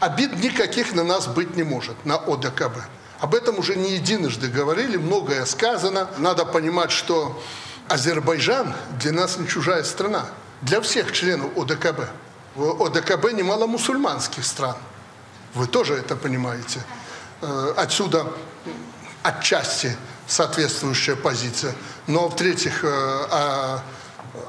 Обид никаких на нас быть не может, на ОДКБ. Об этом уже не единожды говорили, многое сказано. Надо понимать, что Азербайджан для нас не чужая страна. Для всех членов ОДКБ. В ОДКБ немало мусульманских стран. Вы тоже это понимаете. Э, отсюда отчасти соответствующая позиция. Но, в-третьих, э, а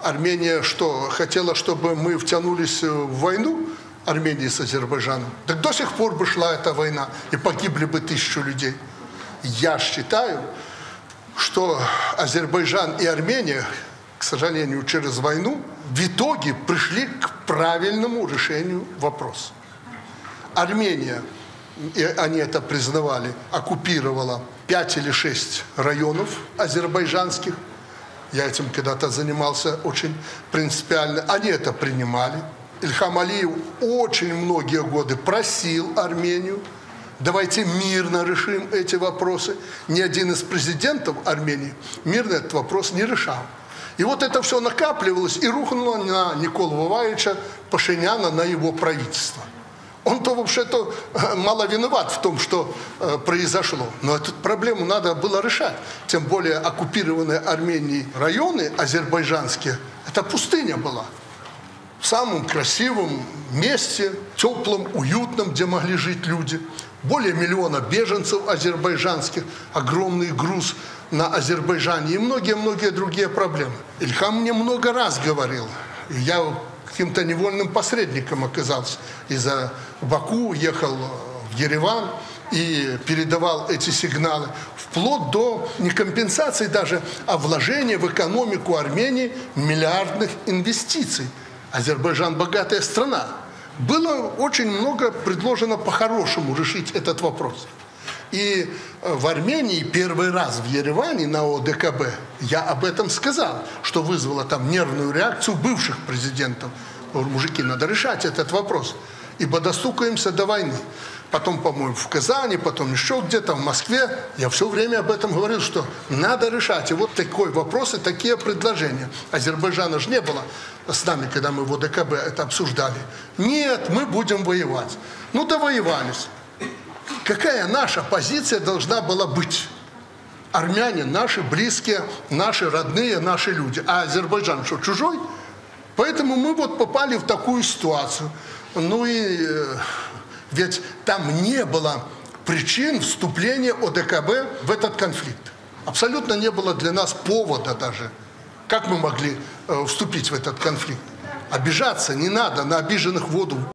Армения что, хотела, чтобы мы втянулись в войну Армении с Азербайджаном? Так до сих пор бы шла эта война, и погибли бы тысячу людей. Я считаю, что Азербайджан и Армения, к сожалению, через войну, в итоге пришли к правильному решению вопроса. Армения, и они это признавали, оккупировала 5 или 6 районов азербайджанских. Я этим когда-то занимался очень принципиально. Они это принимали. Ильхам Алиев очень многие годы просил Армению, давайте мирно решим эти вопросы. Ни один из президентов Армении мирно этот вопрос не решал. И вот это все накапливалось и рухнуло на Никола Воваевича Пашиняна, на его правительство. Он-то вообще-то э, мало виноват в том, что э, произошло. Но эту проблему надо было решать. Тем более оккупированные Арменией районы азербайджанские, это пустыня была. В самом красивом месте, теплом, уютном, где могли жить люди. Более миллиона беженцев азербайджанских, огромный груз на Азербайджане и многие-многие другие проблемы. Ильхам мне много раз говорил, я каким-то невольным посредником оказался. Из-за Баку ехал в Ереван и передавал эти сигналы, вплоть до не компенсации даже, а вложения в экономику Армении миллиардных инвестиций. Азербайджан богатая страна. Было очень много предложено по-хорошему решить этот вопрос. И э, в Армении первый раз в Ереване на ОДКБ я об этом сказал, что вызвало там нервную реакцию бывших президентов. Мужики, надо решать этот вопрос, ибо достукаемся до войны. Потом, по-моему, в Казани, потом еще где-то в Москве. Я все время об этом говорил, что надо решать. И вот такой вопрос и такие предложения. Азербайджана же не было с нами, когда мы в ОДКБ это обсуждали. Нет, мы будем воевать. Ну, довоевались какая наша позиция должна была быть. Армяне наши близкие, наши родные, наши люди. А Азербайджан что, чужой? Поэтому мы вот попали в такую ситуацию. Ну и э, ведь там не было причин вступления ОДКБ в этот конфликт. Абсолютно не было для нас повода даже. Как мы могли э, вступить в этот конфликт? Обижаться не надо, на обиженных воду